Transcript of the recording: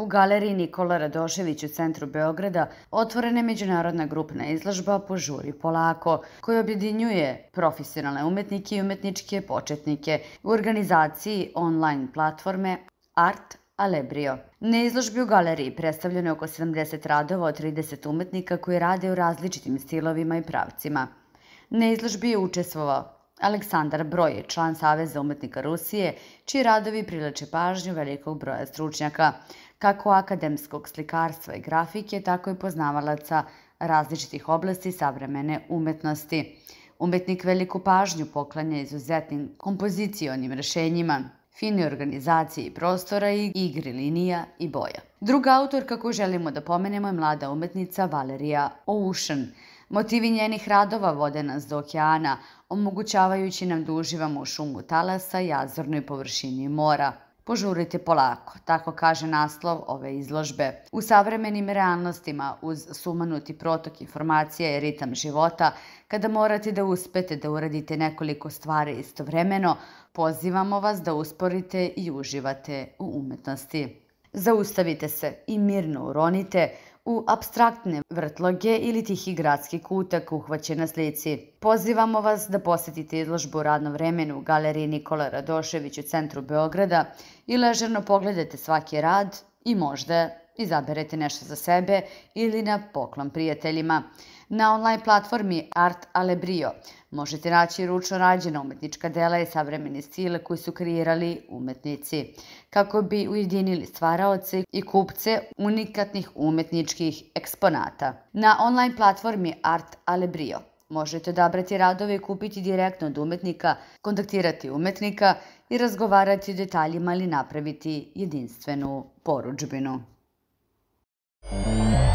U galeriji Nikola Radošević u centru Beograda otvorena je međunarodna grupna izložba Požuri polako, koja objedinjuje profesionalne umetnike i umetničke početnike u organizaciji online platforme Art Alebrio. Na izložbi u galeriji predstavljeno je oko 70 radova od 30 umetnika koji rade u različitim stilovima i pravcima. Na izložbi je učestvovao Aleksandar Broj član Saveza umetnika Rusije, čiji radovi prileče pažnju velikog broja stručnjaka, kako akademskog slikarstva i grafike, tako i poznavalaca različitih oblasti savremene umetnosti. Umetnik veliku pažnju poklanja izuzetnim kompozicionim rešenjima, finoj organizaciji prostora i igri linija i boja. Druga autorka koju želimo da pomenemo je mlada umetnica Valerija Oušan, Motivi njenih radova vode nas do okeana, omogućavajući nam da uživamo u šumu talasa i azornoj površini mora. Požurite polako, tako kaže naslov ove izložbe. U savremenim realnostima, uz sumanuti protok informacija i ritam života, kada morate da uspete da uradite nekoliko stvari istovremeno, pozivamo vas da usporite i uživate u umetnosti. Zaustavite se i mirno uronite, u abstraktne vrtloge ili tihi gradski kutak uhvaćen na slici. Pozivamo vas da posetite izložbu u radnom vremenu u galeriji Nikola Radošević u centru Beograda i ležerno pogledate svaki rad i možda izaberete nešto za sebe ili na poklon prijateljima. Na online platformi Art Alebrio možete naći ručno rađena umetnička dela i savremene stile koji su kreirali umetnici, kako bi ujedinili stvaraoce i kupce unikatnih umetničkih eksponata. Na online platformi Art Alebrio možete odabrati radove i kupiti direktno od umetnika, kontaktirati umetnika i razgovarati o detaljima ili napraviti jedinstvenu poručbinu. Thank you.